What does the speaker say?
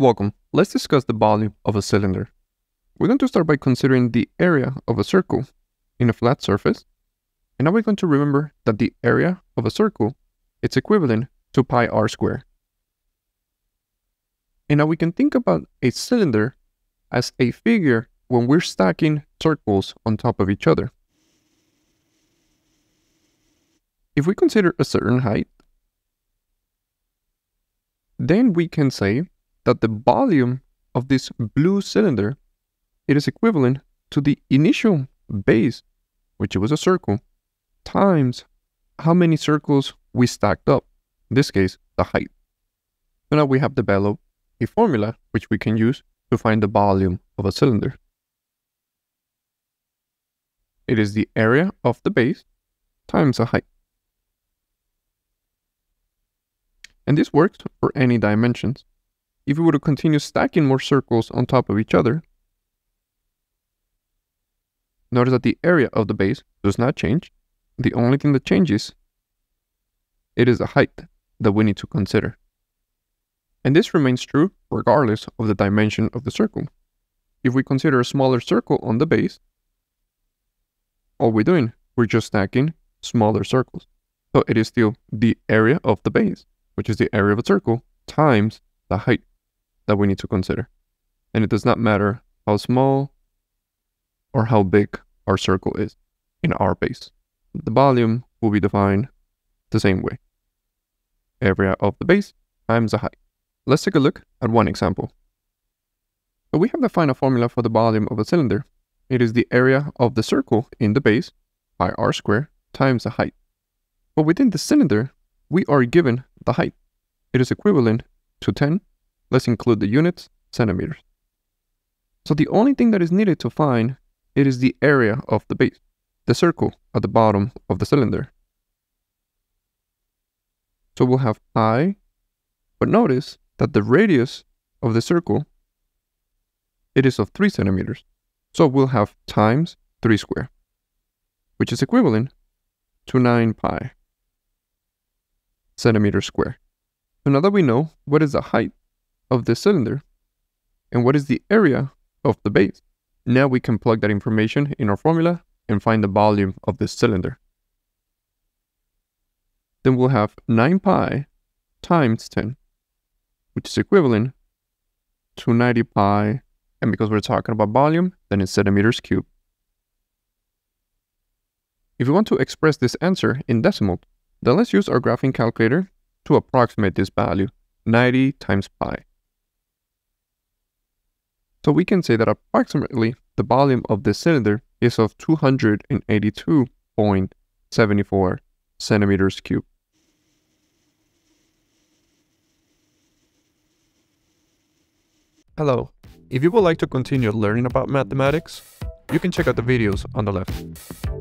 Welcome. Let's discuss the volume of a cylinder. We're going to start by considering the area of a circle in a flat surface. And now we're going to remember that the area of a circle is equivalent to pi r squared. And now we can think about a cylinder as a figure when we're stacking circles on top of each other. If we consider a certain height, then we can say that the volume of this blue cylinder it is equivalent to the initial base, which was a circle, times how many circles we stacked up, in this case, the height. So now we have developed a formula which we can use to find the volume of a cylinder. It is the area of the base times the height. And this works for any dimensions. If we were to continue stacking more circles on top of each other, notice that the area of the base does not change. The only thing that changes, it is the height that we need to consider. And this remains true regardless of the dimension of the circle. If we consider a smaller circle on the base, all we're doing, we're just stacking smaller circles. So it is still the area of the base which is the area of a circle, times the height that we need to consider. And it does not matter how small or how big our circle is in our base. The volume will be defined the same way. Area of the base times the height. Let's take a look at one example. So we have defined a formula for the volume of a cylinder. It is the area of the circle in the base, pi r squared, times the height. But within the cylinder, we are given the height. It is equivalent to 10. Let's include the units, centimeters. So the only thing that is needed to find, it is the area of the base, the circle at the bottom of the cylinder. So we'll have pi, but notice that the radius of the circle, it is of 3 centimeters. So we'll have times 3 square, which is equivalent to 9 pi centimeters square. So now that we know what is the height of the cylinder and what is the area of the base, now we can plug that information in our formula and find the volume of this cylinder. Then we'll have 9 pi times 10, which is equivalent to 90 pi, and because we're talking about volume, then it's centimeters cubed. If we want to express this answer in decimal, then let's use our graphing calculator to approximate this value, 90 times pi. So we can say that approximately the volume of this cylinder is of 282.74 centimeters cubed. Hello, if you would like to continue learning about mathematics, you can check out the videos on the left.